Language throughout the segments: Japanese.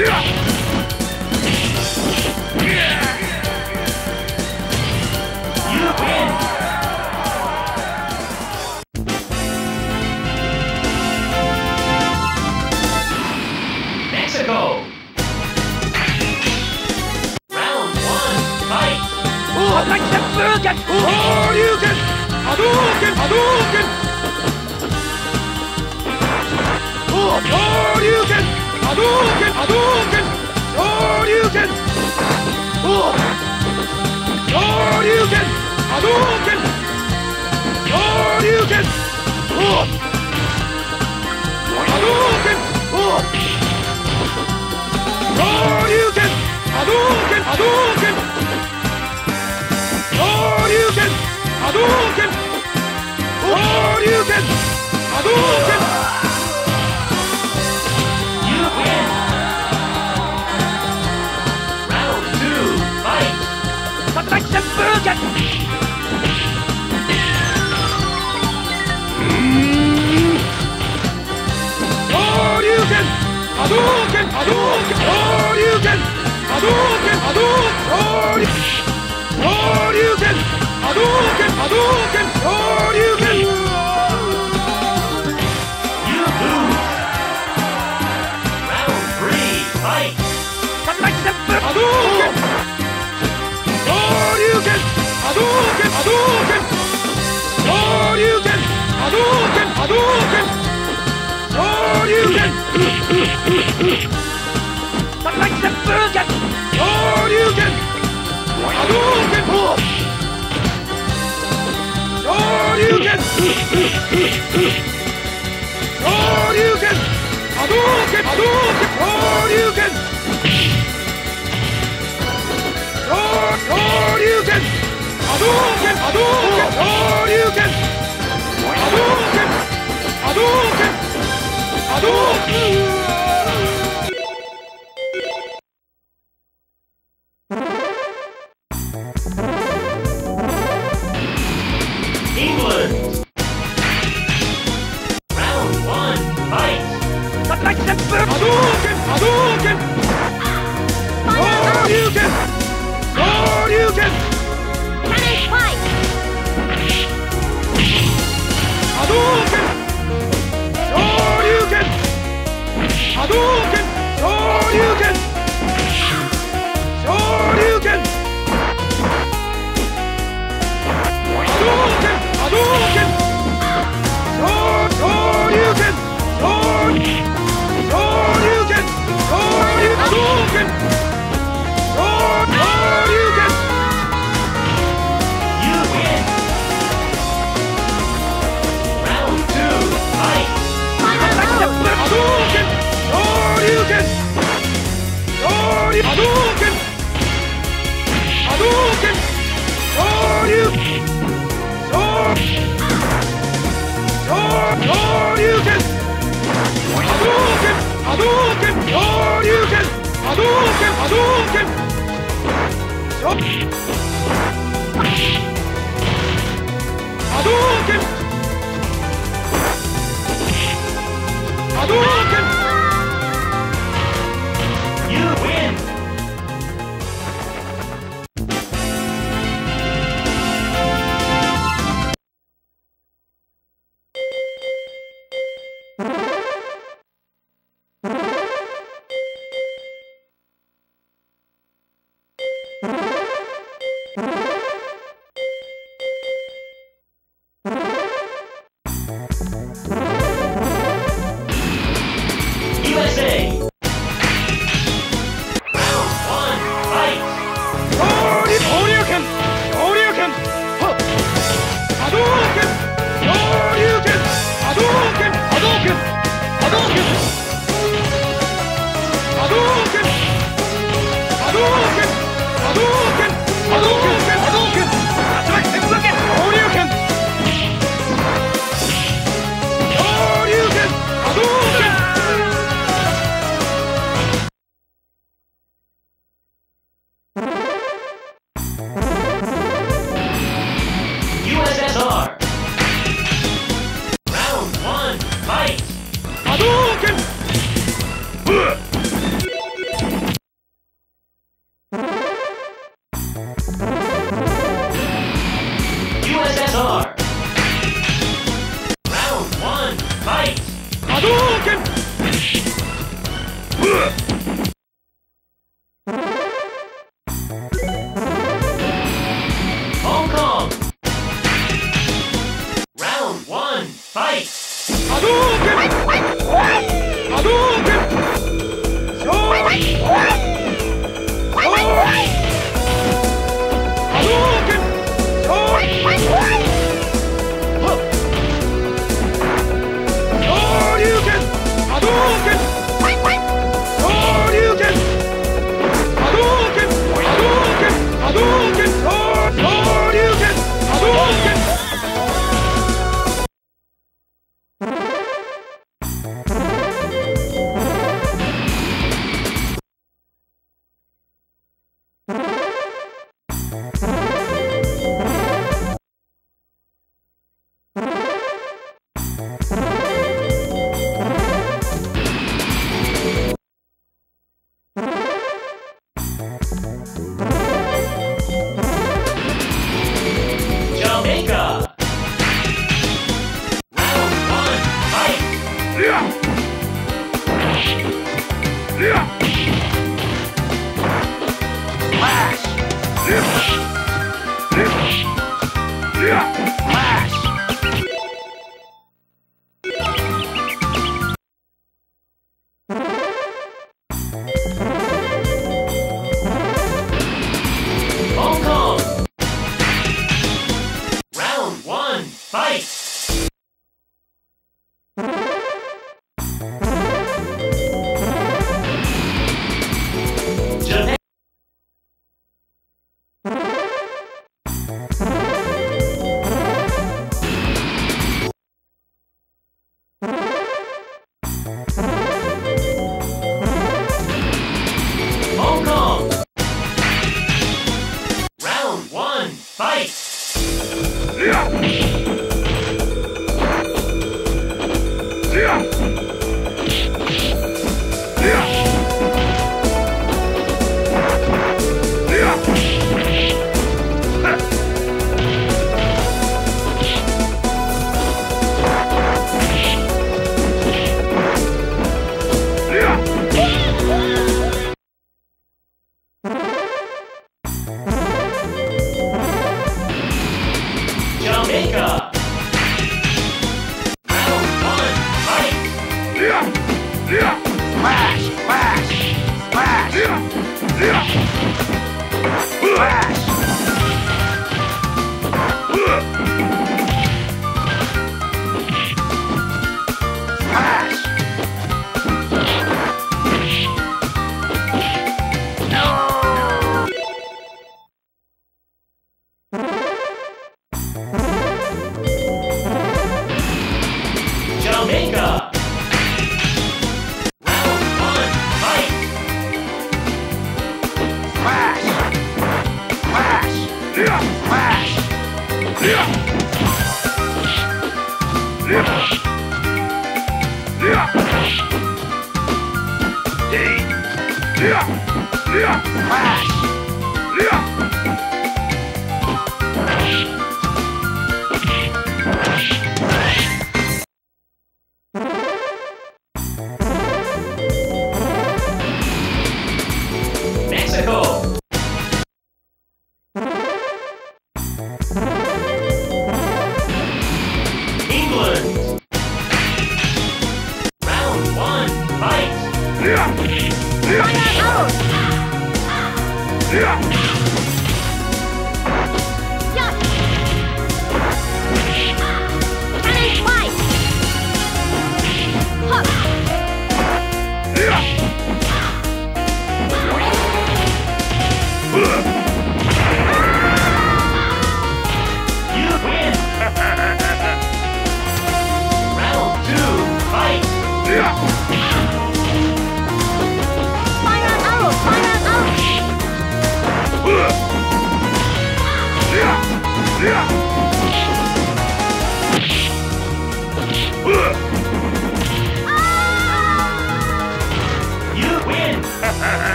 Yeah! 剣波動拳昇竜拳お昇竜拳波動拳昇竜拳お波動拳お昇竜拳波動拳波動拳昇竜拳波動拳昇竜拳波動拳ブルーキャット。アドー剣波動拳波動拳竜拳波動拳波動拳昇竜拳波動拳波動拳波動拳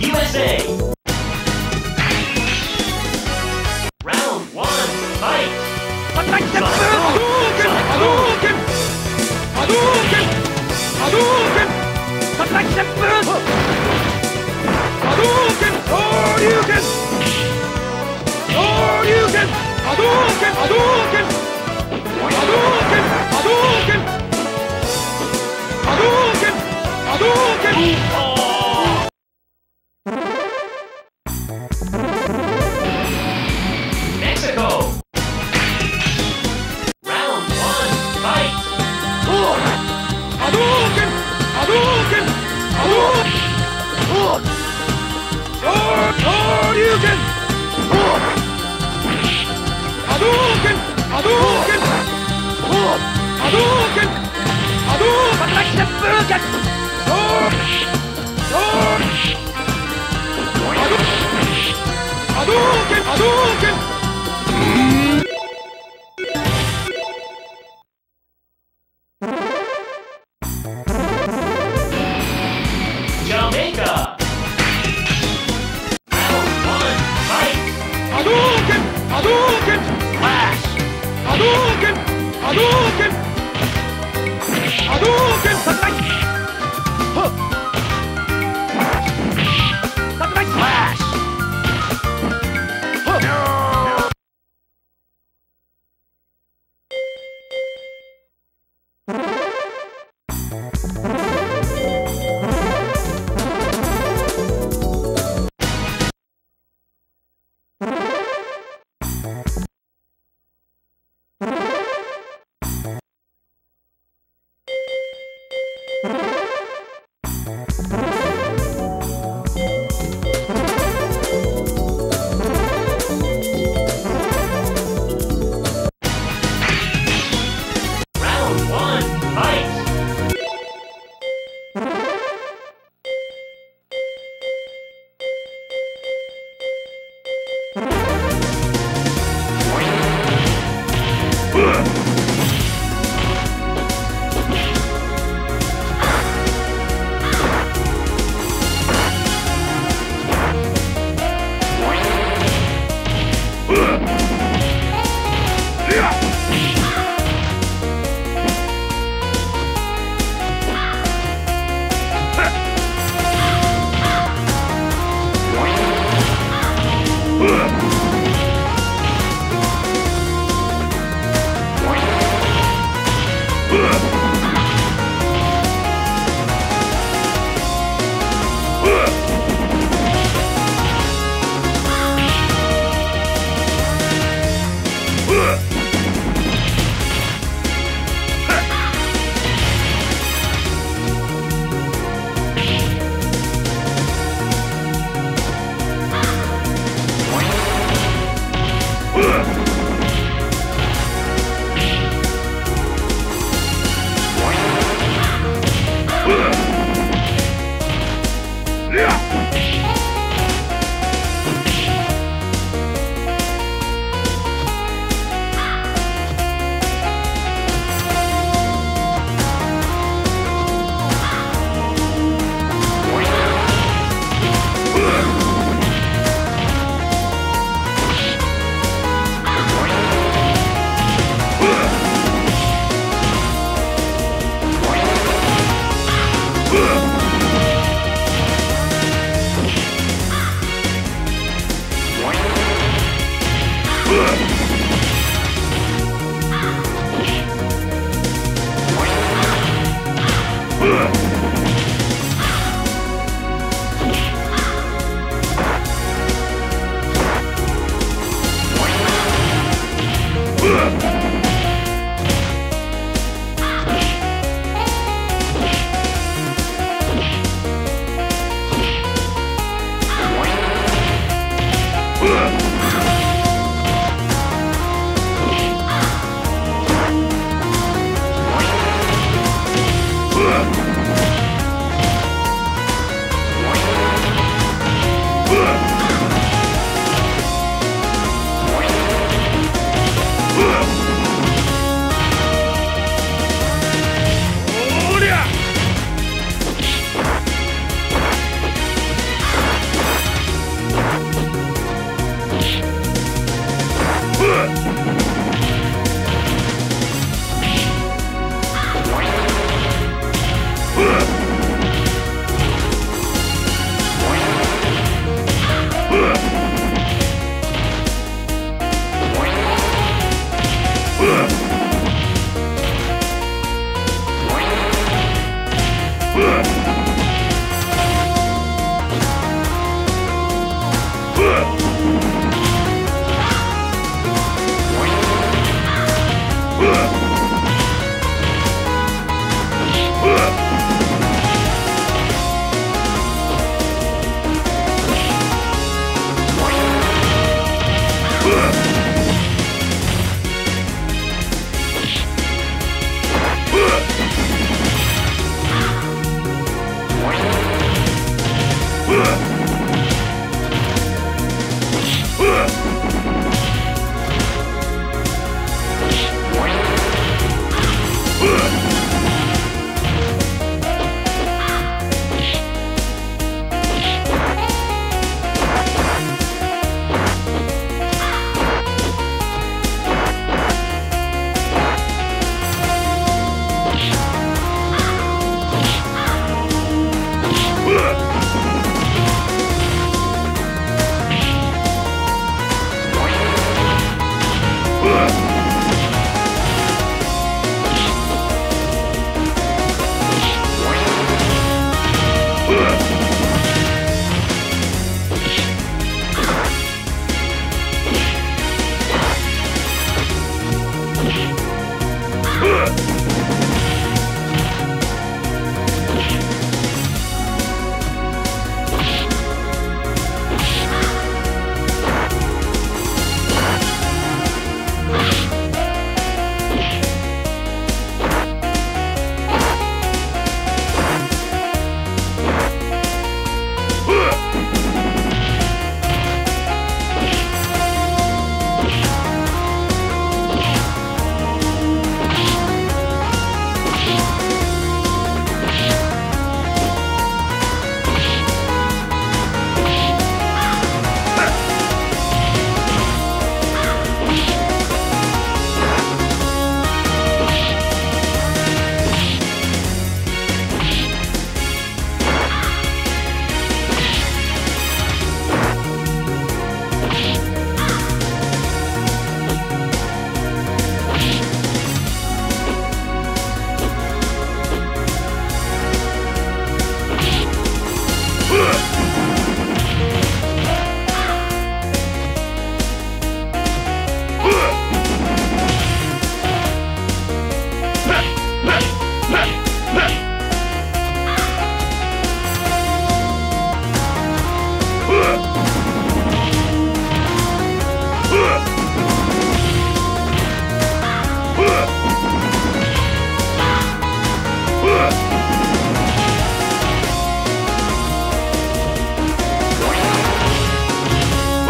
USA! Round one, fight! Hadouken! Hadouken! Hadouken! Hadouken! Attack them first! Hadouken! Hadouken! Hadouken! Hadouken! Hadouken! Hadouken! Hadouken! Hadouken! Hadouken! Hadouken! Hadouken! Hadouken!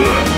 Ugh.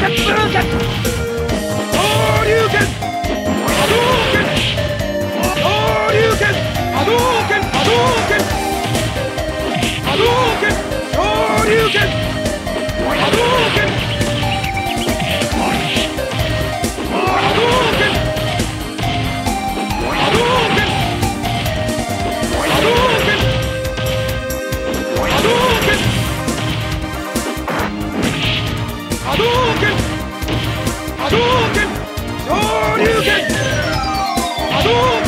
拳ドロー拳昇竜拳波動拳昇竜拳拳波動拳拳昇竜拳拳動拳昇竜拳波動拳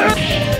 Mother...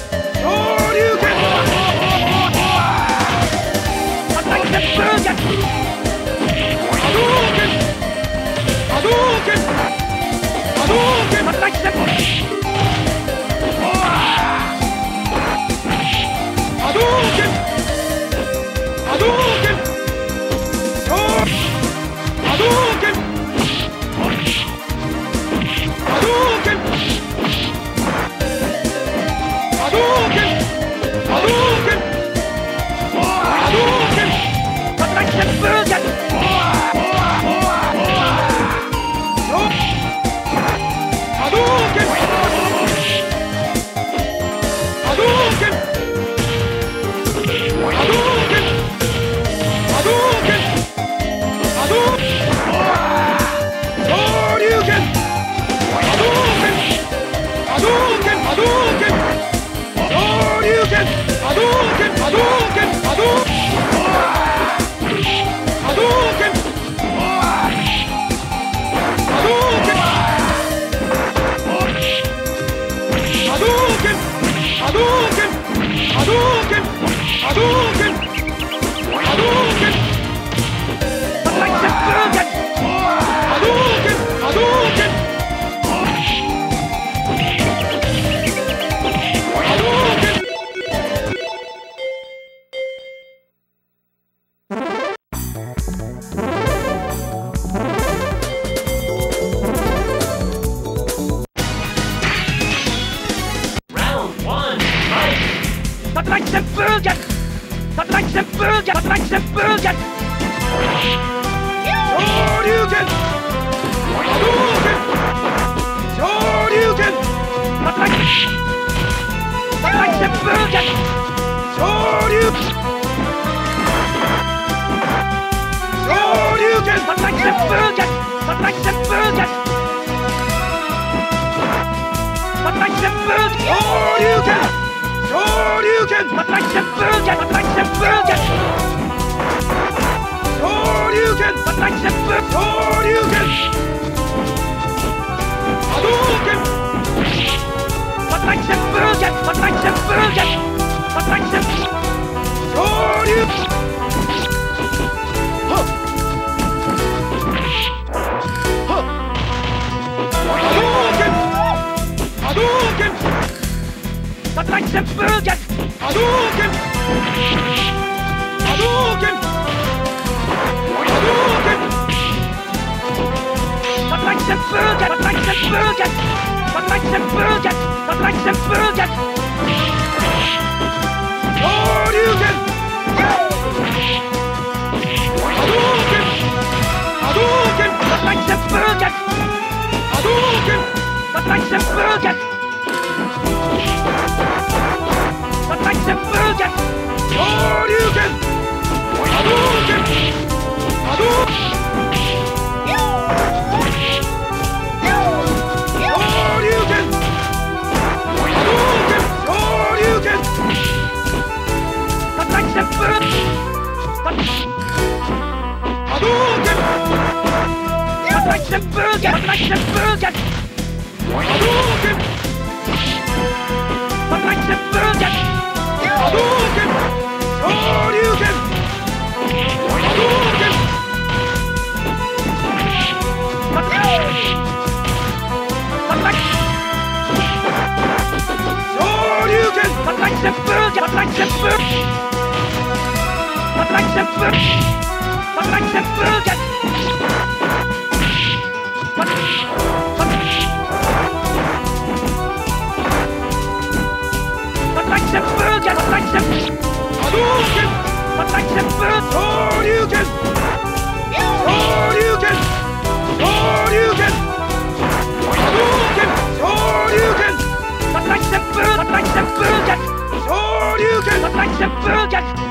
Hadouken! Hadouken! 波動拳波動拳波動拳 Hadouken! Hadouken! Bürger, was reicht denn Bürger? Was reicht denn Bürger? Was reicht denn Bürger? Oh, can! Hadouken! Hadouken! Was reicht denn Bürger? Hadouken! Was reicht denn Bürger? Was reicht denn Bürger? Oh, Lügen! Hadouken! Hadouken! Let's go! Потракте пыр! Потракте пыркет! Потракте пыркет! Потракте Hadouken! Потракте пыркет! Hadouken! Hadouken! Hadouken! Hadouken! Hadouken! Потракте пыркет! Потракте пыркет! Hadouken! Потракте пыркет!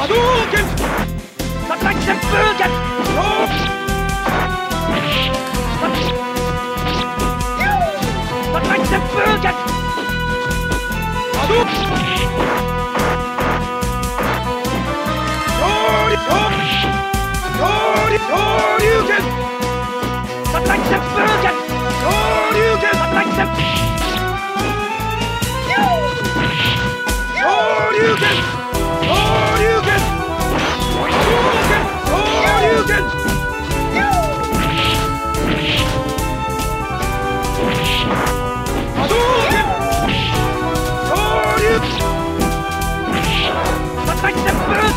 波動拳叩き旋風昇叩き旋風叩き旋風脚昇竜昇竜拳昇竜波動拳叩き旋風脚昇叩き旋風脚波動昇竜昇昇竜昇竜拳叩き旋風脚昇竜拳叩き旋風昇竜拳昇竜拳波動拳昇竜拳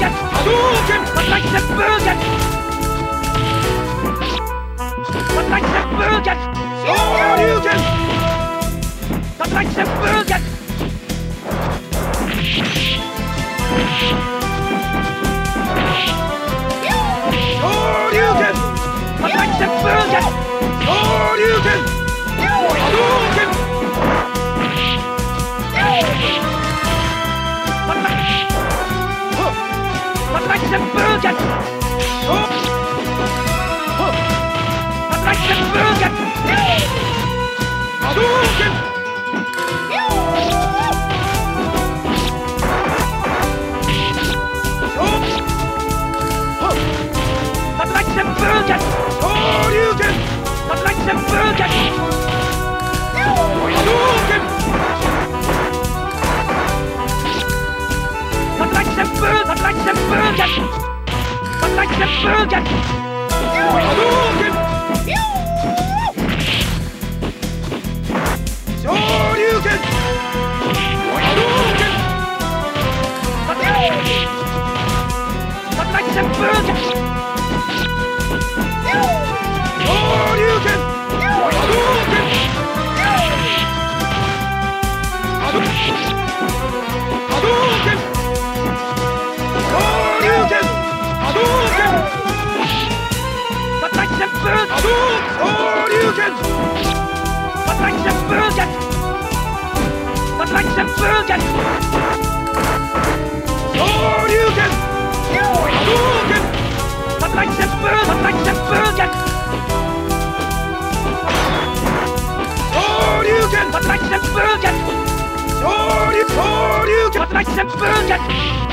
旋風脚波動拳叩き旋風脚叩き旋風脚昇竜拳叩き旋風脚昇竜拳叩き旋風脚昇竜叩波動拳叩き旋風波動昇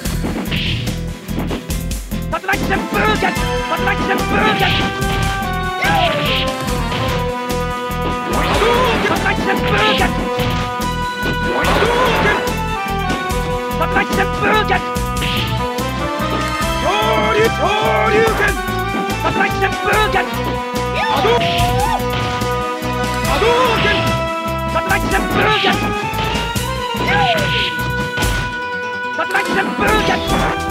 き旋風脚叩き旋風叩き旋風脚叩き旋風脚波動拳叩き旋風脚波動拳叩き旋風脚昇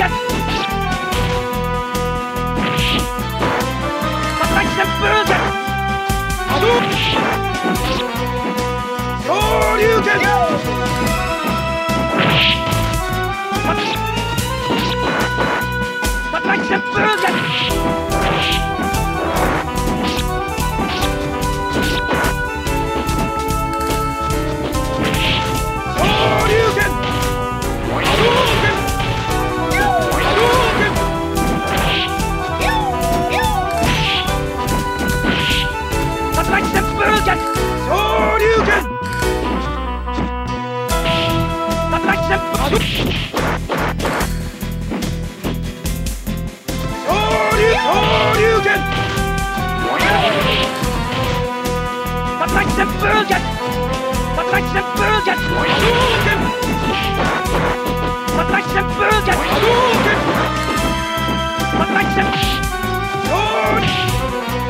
キャッチ叩き旋風拳波動昇竜拳叩き旋風拳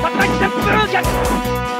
What makes them feel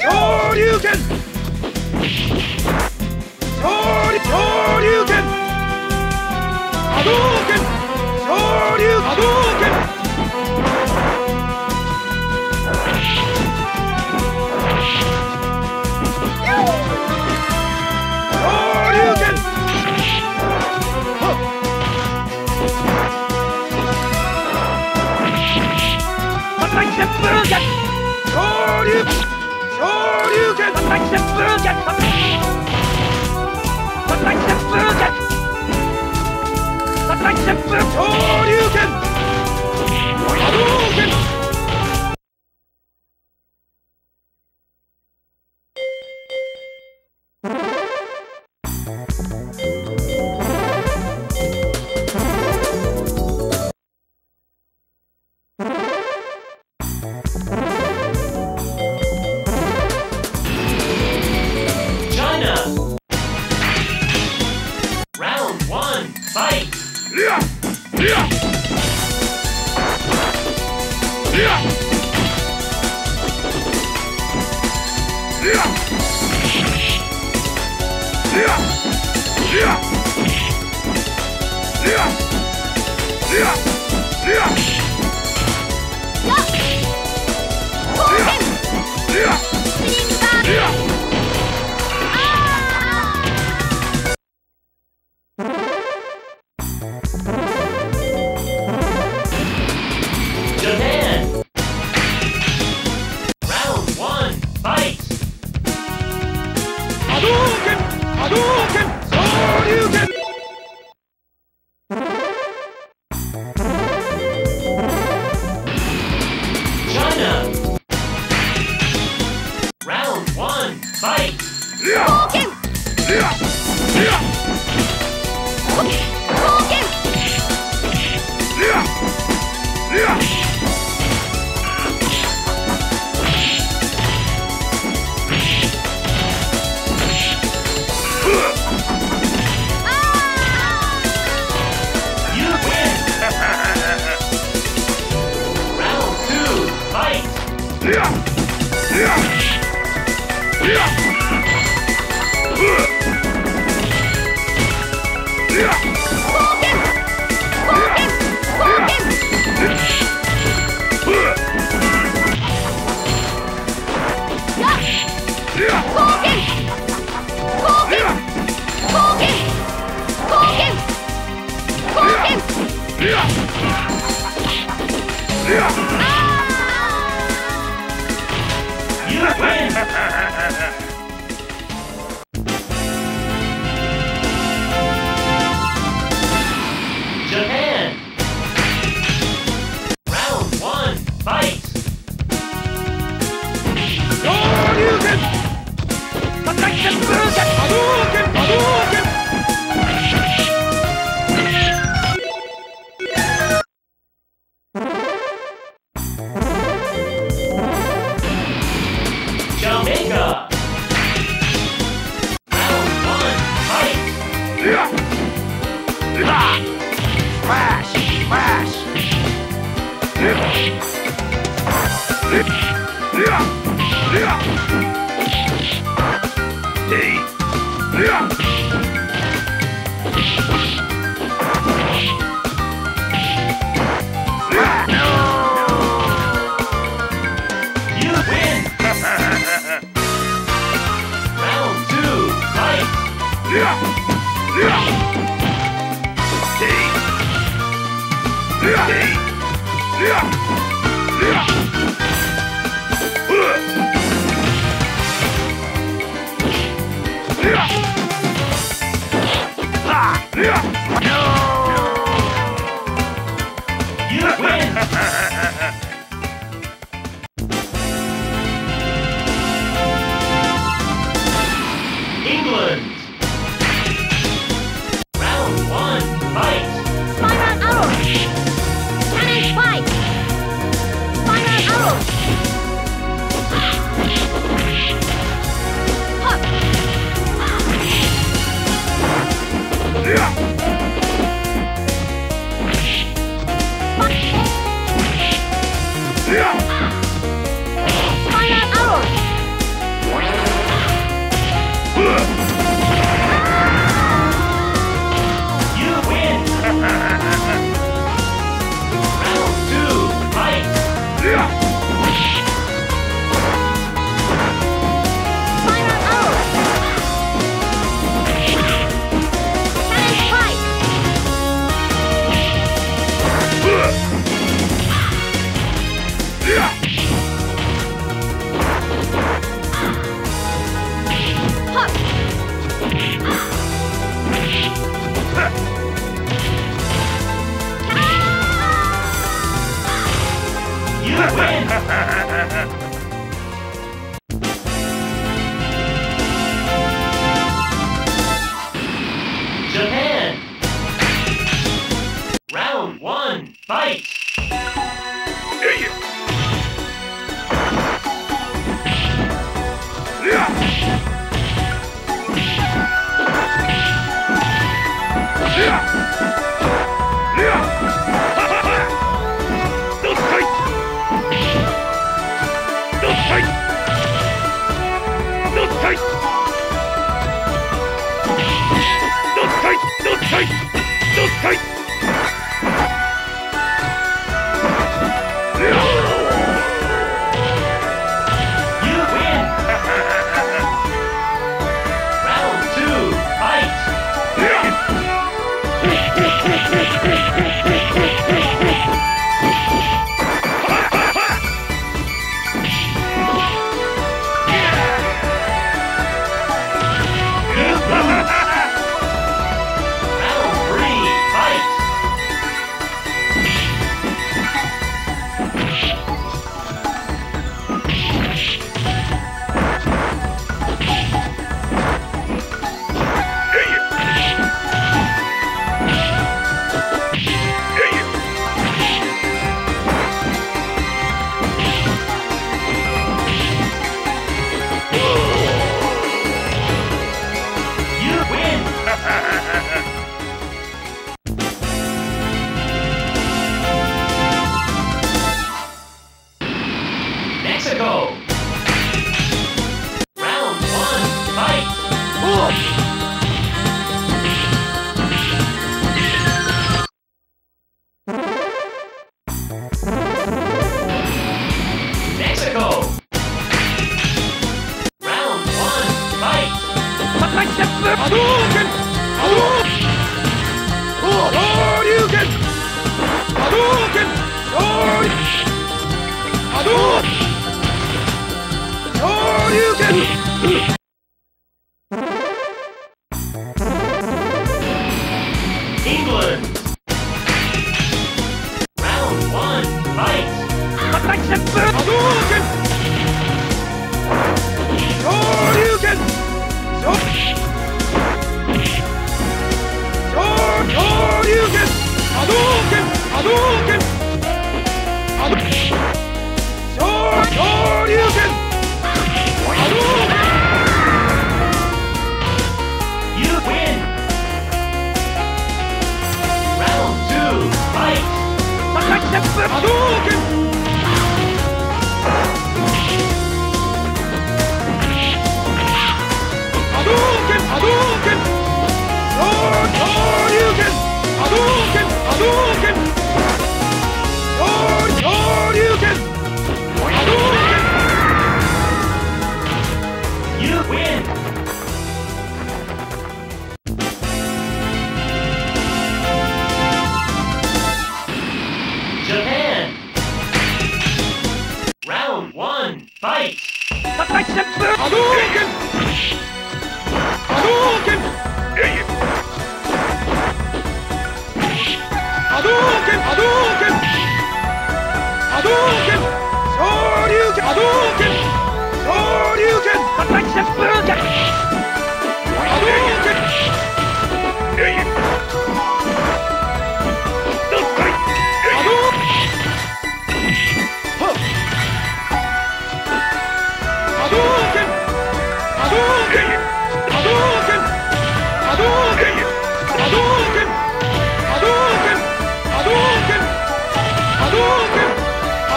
昇竜拳。昇竜拳。波動拳。昇竜波動拳。昇竜拳。ま竜 Attack the Bürger! Attack the Bürger! Attack the Bürger! Torjugend! Torjugend! 诶呀诶呀 win! Hadouken!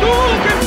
Look